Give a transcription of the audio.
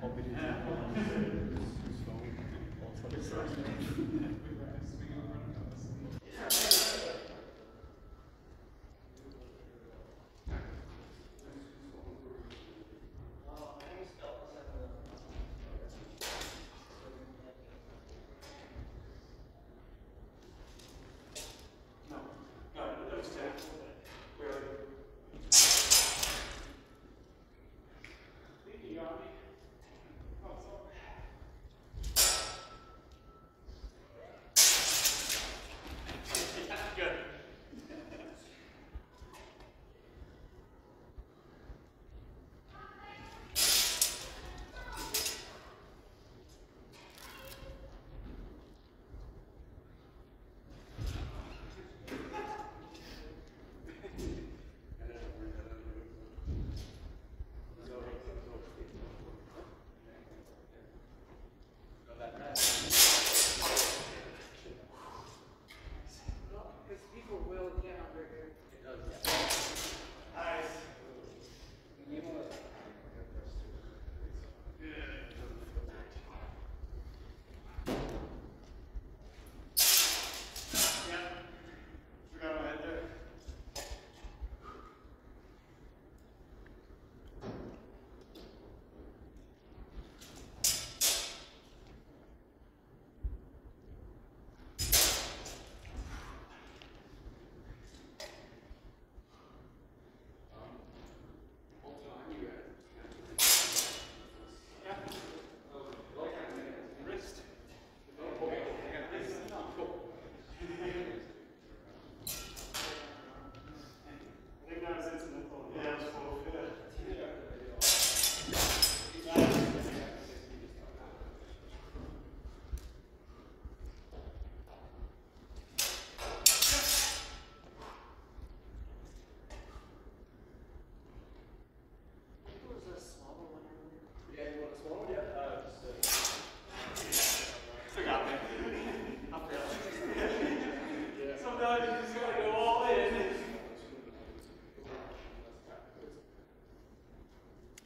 Because